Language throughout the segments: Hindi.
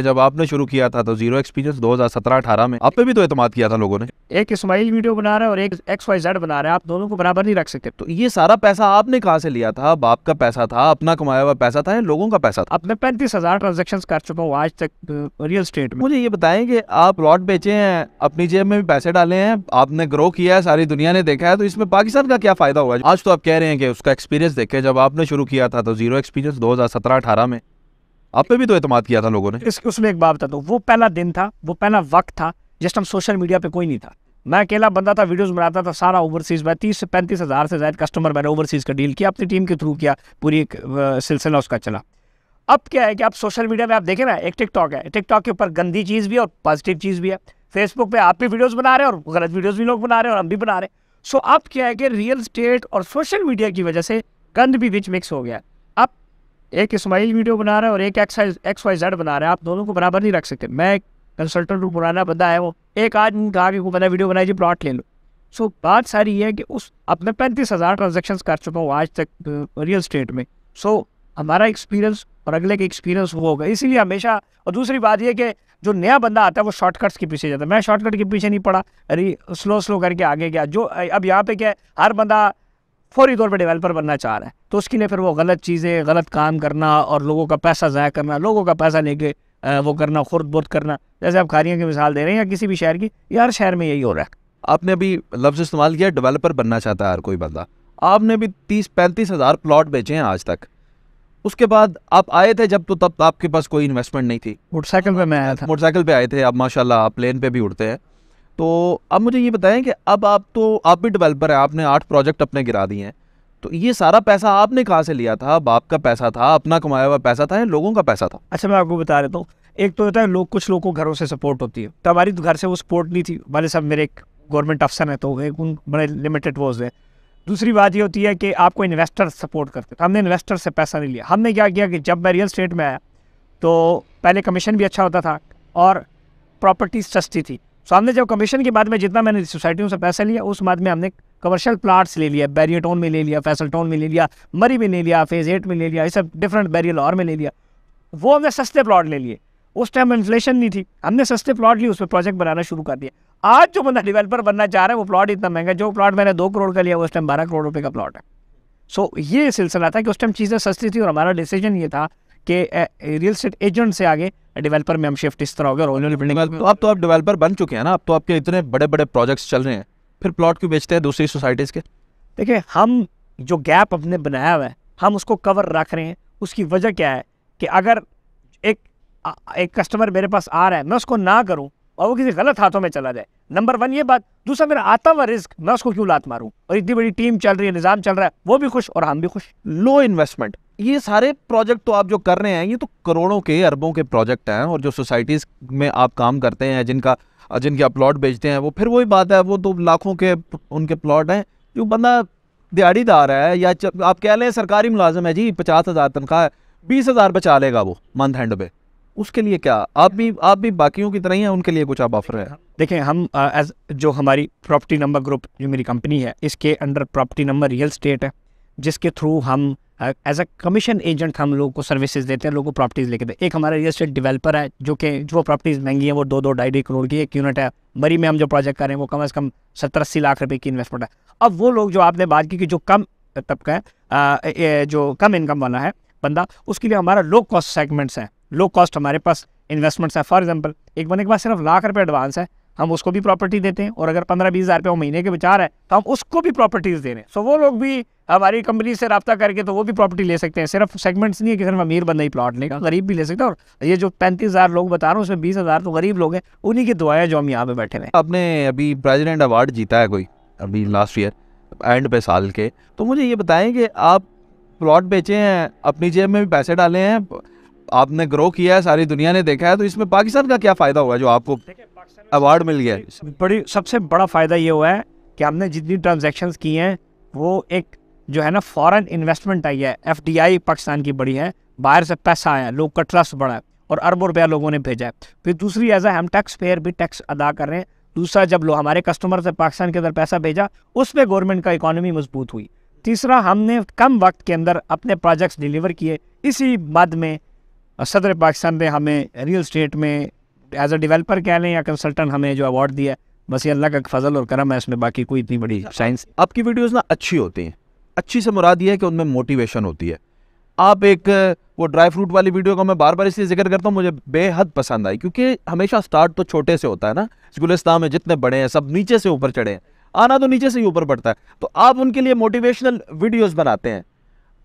जब आपने शुरू किया था तो ज़ीरो एक्सपीरियंस 2017-18 में। आप पे भी तो एतमाद किया था लोगों ने। एक इस्माइल वीडियो बना रहा है और एक एक्स वाई जेड बना रहा है। आप दोनों को बराबर नहीं रख सकते। तो ये सारा पैसा आपने कहाँ से लिया था? बाप का पैसा था अपना कमाया हुआ पैसा था या लोगों का पैसा था? अब मैं पैंतीस हज़ार ट्रांजेक्शन कर चुका हूँ आज तक रियल स्टेट में। मुझे ये बताएँ कि आप प्लॉट बेचे हैं अपनी जेब में भी पैसे डाले हैं आपने ग्रो किया है सारी दुनिया ने देखा है तो इसमें पाकिस्तान का क्या फ़ायदा हुआ आज तो आप कह रहे हैं कि उसका एक्सपीरियंस देखे जब आपने शुरू किया था तो ज़ीरो एक्सपीरियंस दो हज़ार में। आप पे भी तो एतमाद किया था लोगों ने। इस, उसमें एक बात बता वो पहला दिन था, वो पहला वक्त था जिस टाइम सोशल मीडिया पे कोई नहीं था। मैं अकेला बंदा था, वीडियोस बनाता था सारा ओवरसीज़। में तीस से पैंतीस हज़ार से ज़्यादा कस्टमर मैंने ओवरसीज़ का डील किया, अपनी टीम के थ्रू किया, पूरी एक सिलसिला उसका चला। अब क्या है कि आप सोशल मीडिया में आप देखें ना, एक टिकटॉक है। टिकटॉक के ऊपर गंदी चीज़ भी है और पॉजिटिव चीज़ भी है। फेसबुक पे आप भी वीडियोस बना रहे हैं और गलत वीडियोस भी लोग बना रहे हैं और हम भी बना रहे हैं। सो अब क्या है कि रियल स्टेट और सोशल मीडिया की वजह से गंद भी बीच मिक्स हो गया एक इस्माइल वीडियो बना रहा है और एक एक्स एक्स वाई जेड बना रहा है। आप दोनों को बराबर नहीं रख सकते। मैं कंसल्टेंट हूँ, पुराना बंदा है वो। एक आज कहा कि मैंने वीडियो बनाई जी प्लॉट ले लो। सो बात सारी है कि उस, अब मैं पैंतीस हज़ार ट्रांजेक्शन कर चुका हूँ आज तक रियल स्टेट में। सो हमारा एक्सपीरियंस और अगले के एक्सपीरियंस वो होगा। इसीलिए हमेशा, और दूसरी बात यह कि जो नया बंदा आता है वो शॉर्टकट्स के पीछे जाता है। मैं शॉर्टकट के पीछे नहीं पड़ा। अरे स्लो स्लो करके आगे गया। जो, अब यहाँ पे क्या है, हर बंदा फौरी तौर पर डेवलपर बनना चाह रहा है। तो उसके लिए फिर वो गलत चीज़ें गलत काम करना और लोगों का पैसा ज़ाया करना लोगों का पैसा लेके वो करना खुद बुद करना। जैसे आप खारियों की मिसाल दे रहे हैं या किसी भी शहर की यार शहर में यही हो रहा है। आपने अभी लफ्ज़ इस्तेमाल किया डेवलपर बनना चाहता है हर कोई बंदा। आपने भी तीस पैंतीस हज़ार प्लॉट बेचे हैं आज तक। उसके बाद आप आए थे जब तो तब आपके पास कोई इन्वेस्टमेंट नहीं थी। मोटरसाइकिल पे मैं आया था। मोटरसाइकिल पे आए थे आप माशाल्लाह आप प्लेन पे भी उड़ते हैं। तो अब मुझे ये बताएँ कि अब आप तो आप भी डेवलपर हैं, आपने आठ प्रोजेक्ट अपने गिरा दिए हैं। तो ये सारा पैसा आपने कहाँ से लिया था? बाप का पैसा था, अपना कमाया हुआ पैसा था या लोगों का पैसा था? अच्छा मैं आपको बता देता हूँ। एक तो होता है, लोग, कुछ लोगों को घरों से सपोर्ट होती है। तो हमारी घर से वो सपोर्ट नहीं थी। हमारे सब मेरे एक गवर्नमेंट अफसर हैं तो एक, उन बड़े लिमिटेड वो है। दूसरी बात ये होती है कि आपको इन्वेस्टर सपोर्ट करते तो हमने इन्वेस्टर से पैसा नहीं लिया। हमने क्या किया कि जब मैं रियल स्टेट में आया तो पहले कमीशन भी अच्छा होता था और प्रॉपर्टी सस्ती थी। सो हमने जब कमीशन के बाद में जितना मैंने सोसाइटियों से पैसा लिया उस बाद में हमने कमर्शियल प्लाट्स ले लिया बैरियटोन में ले लिया फैसल टाउन में ले लिया मरी में ले लिया फ़ेज़ एट में ले लिया ये सब डिफरेंट बैरियल और में ले लिया। वो हमने सस्ते प्लॉट ले लिए। उस टाइम इन्फ्लेशन नहीं थी। हमने सस्ते प्लॉट लिए उस पर प्रोजेक्ट बनाना शुरू कर दिया। आज जो बंदा डेवलपर बनना चाह रहा है वो प्लॉट इतना महँगा जो प्लॉट मैंने दो करोड़ का लिया उस टाइम बारह करोड़ रुपये का प्लॉट है। सो so, ये सिलसिला था कि उस टाइम चीज़ें सस्ती थी और हमारा डिसीज़न ये था कि रियल स्टेट एजेंट से आगे डेवलपर में हम शिफ्ट इस तरह हो गया रॉयल बिल्डिंग तो अब तो आप डेवलपर बन चुके हैं ना अब तो आपके इतने बड़े बड़े प्रोजेक्ट्स चल रहे हैं। फिर प्लॉट क्यों बेचते हैं दूसरी सोसाइटीज़ के? देखिए हम जो गैप अपने बनाया हुआ है हम उसको कवर रख रहे हैं। उसकी वजह क्या है कि अगर एक एक कस्टमर मेरे पास आ रहा है मैं उसको ना करूँ और वो किसी गलत हाथों में चला जाए। नंबर वन ये बात। दूसरा मेरा आता हुआ रिस्क मैं उसको क्यों लात मारूं? और इतनी बड़ी टीम चल रही है निज़ाम चल रहा है वो भी खुश और हम भी खुश। लो इन्वेस्टमेंट ये सारे प्रोजेक्ट तो आप जो कर रहे हैं, ये तो करोड़ों के, अरबों के प्रोजेक्ट हैं और जो सोसाइटीज़ में आप काम करते हैं, जिनका, जिनके आप प्लॉट बेचते हैं, वो फिर वही बात है, वो तो लाखों के, उनके प्लॉट हैं। जो बंदा दिहाड़ीदार है, या आप कह लें सरकारी मुलाजम है जी, पचास हज़ार तनख्वाह है, बीस हज़ार बचा लेगा वो मंथ एंड पे। उसके लिए क्या? आप भी आप भी बाकियों की तरह ही हैं, उनके लिए कुछ आप ऑफ़र है? देखें हम एज जो हमारी प्रॉपर्टी नंबर ग्रुप जो मेरी कंपनी है, इसके under property number real estate है, जिसके थ्रू हम एज अ कमीशन एजेंट हम लोगों को सर्विसेज़ देते हैं, लोगों को प्रॉपर्टीज़ लेके देते एक हमारा रियल स्टेट डेवलपर है, जो कि, जो प्रॉपर्टीज़ महँगी है, वो दो दो, ढाई ढाई करोड़ की एक यूनिट है। मरी में हम जो प्रोजेक्ट करें वो कम अज़ कम सत्तर, अस्सी लाख रुपए की इन्वेस्टमेंट है। अब वो लोग जो आपने बात की कि जो कम तबका है जो कम इनकम वाला है बंदा, उसके लिए हमारा लो कॉस्ट सेगमेंट्स हैं। लो कॉस्ट हमारे पास इन्वेस्टमेंट्स है। फॉर एग्ज़ाम्पल एक बंदे के पास सिर्फ़ लाख रुपये एडवांस है हम उसको भी प्रॉपर्टी देते हैं और अगर पंद्रह बीस हज़ार रुपये महीने के विचार है तो हम उसको भी प्रॉपर्टीज़ दे रहे हैं। सो वो लोग भी हमारी कंपनी से रब्ता करके तो वो भी प्रॉपर्टी ले सकते हैं। सिर्फ़ सेगमेंट्स नहीं है कि सिर्फ़ अमीर बंदा ही प्लॉट लेगा, गरीब भी ले सकता है और ये जो पैंतीस हज़ार लोग बता रहा हूँ, उसमें बीस हज़ार तो गरीब लोग हैं, उन्हीं की दुआएँ जो हम यहाँ पे बैठे हैं। आपने अभी प्रेजिडेंट अवार्ड जीता है कोई, अभी लास्ट ईयर एंड पे साल के तो मुझे ये बताएँ कि आप प्लॉट बेचे हैं, अपनी जेब में भी पैसे डाले हैं, आपने ग्रो किया है, सारी दुनिया ने देखा है तो इसमें पाकिस्तान का क्या फ़ायदा हुआ जो आपको अवार्ड मिल गया। बड़ी, सबसे बड़ा फ़ायदा ये हुआ है कि हमने जितनी ट्रांजेक्शन की हैं, वो एक जो है ना फॉरेन इन्वेस्टमेंट आई है एफडीआई पाकिस्तान की बड़ी है, बाहर से पैसा आया, लोग का ट्रस्ट बढ़ा है और अरबों रुपया लोगों ने भेजा है। फिर दूसरी एज हम टैक्स पेयर भी टैक्स अदा कर रहे हैं। दूसरा, जब लोग हमारे कस्टमर से पाकिस्तान के अंदर पैसा भेजा उस पर गवर्नमेंट का इकोनॉमी मज़बूत हुई। तीसरा, हमने कम वक्त के अंदर अपने प्रोजेक्ट्स डिलीवर किए। इसी मद में सदर पाकिस्तान ने हमें रियल स्टेट में एज अ डेवलपर कह लें या कंसल्टेंट हमें जो अवार्ड दिया है बस ये अल्लाह का फजल और करम है इसमें बाकी कोई इतनी बड़ी साइंस आपकी वीडियोज़ ना अच्छी होती हैं। अच्छी से मुराद ये है कि उनमें मोटिवेशन होती है। आप एक वो ड्राई फ्रूट वाली वीडियो का मैं बार बार इसलिए ज़िक्र करता हूँ मुझे बेहद पसंद आई क्योंकि हमेशा स्टार्ट तो छोटे से होता है ना गुलिस्तान में जितने बड़े हैं सब नीचे से ऊपर चढ़े हैं आना तो नीचे से ही ऊपर पड़ता है। तो आप उनके लिए मोटिवेशनल वीडियोस बनाते हैं।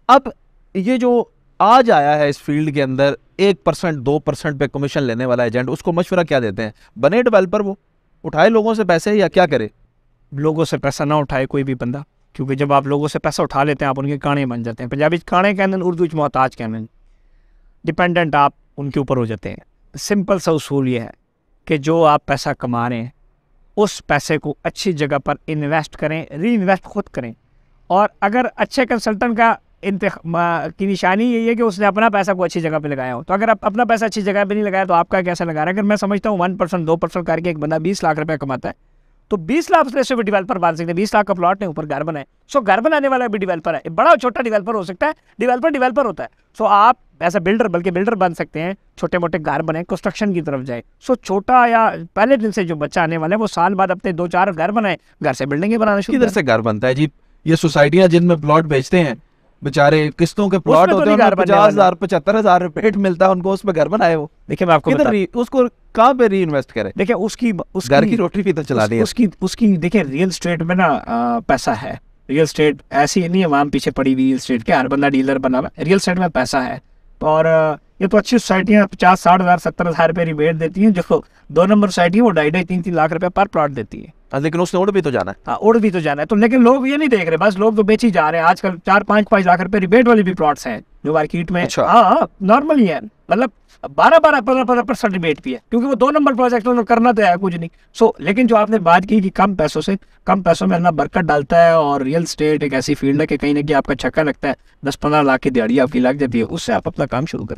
अब ये जो आज आया है इस फ़ील्ड के अंदर एक परसेंट, दो परसेंट पे कमीशन लेने वाला एजेंट उसको मशवरा क्या देते हैं? बने डेवलपर वो। उठाए लोगों से पैसे या क्या करे? लोगों से पैसा ना उठाए कोई भी बंदा, क्योंकि जब आप लोगों से पैसा उठा लेते हैं, आप उनके काने बन जाते हैं। पंजाबी काने कहने उर्दू मोहताज कहने डिपेंडेंट आप उनके ऊपर हो जाते हैं। सिंपल सा उसूल ये है कि जो आप पैसा कमा रहे हैं, उस पैसे को अच्छी जगह पर इन्वेस्ट करें री इन्वेस्ट खुद करें। और अगर अच्छे कंसल्टेंट का की निशानी यही है कि उसने अपना पैसा को अच्छी जगह पे लगाया हो। तो अगर आप अपना पैसा अच्छी जगह पे नहीं लगाया तो आपका कैसा लगा? रहा है अगर मैं समझता हूँ वन परसेंट दो परसेंट करके एक बंदा बीस लाख रुपया कमाता है तो 20 लाख से भी डेवलपर बन सकते हैं। 20 लाख का प्लॉट है ऊपर घर बनाए सो घर बनाने वाला भी डेवलपर है। बड़ा छोटा डेवलपर हो सकता है। डेवलपर डेवलपर होता है। सो आप ऐसा बिल्डर बल्कि बिल्डर बन सकते हैं। छोटे मोटे घर बने कंस्ट्रक्शन की तरफ़ जाए। सो छोटा या पहले दिन से जो बच्चा आने वाला है वो साल बाद अपने दो चार घर बनाए। घर से बिल्डिंग बनाना शुरू किधर से घर बनता है? जी ये सोसाइटियाँ जिनमें प्लॉट बेचते हैं। बेचारे किस्तों के प्लॉट होते हैं पचास हज़ार पचहत्तर हज़ार पेट मिलता है उनको उसमें घर बनाए वो। देखिए मैं आपको किधर उसको कहाँ पे री इन्वेस्ट करे? देखिए उसकी उस घर की रोटी भी तो चला दी उसकी उसकी देखिए रियल स्टेट में ना पैसा है। रियल स्टेट ऐसी नहीं है वहाँ पीछे पड़ी हुई रियल स्टेट के हर बंदा डीलर बना हुआ रियल स्टेट में पैसा है। और ये तो अच्छी सोसाइटियाँ पचास साठ हज़ार सत्तर हज़ार रुपये रिबेट देती हैं। जो दो नंबर सोसाइटी है वो ढाई ढाई तीन तीन लाख रुपए पर प्लॉट देती है। हाँ, लेकिन उसने उड़ भी तो जाना है। हाँ उड़ भी तो जाना है। तो लेकिन लोग ये नहीं देख रहे बस लोग तो बेच ही जा रहे हैं। आजकल चार पाँच पाँच लाख रुपए रिबेट वाली भी प्लॉट्स हैं जो मार्केट में। अच्छा। हाँ नॉर्मल ही है। मतलब बारह बारह पंद्रह पंद्रह परसेंट रिबेट भी है क्योंकि वो दो नंबर प्रोजेक्ट उन्होंने करना तो है कुछ नहीं। सो लेकिन जो आपने बात की कि कम पैसों से कम पैसों में अल्लाह बरकत डालता है और रियल स्टेट एक ऐसी फ़ील्ड है कि कहीं ना कहीं आपका छक्का लगता है दस पंद्रह लाख की दिहाड़ी आपकी लग जाती है उससे आप अपना काम शुरू करें।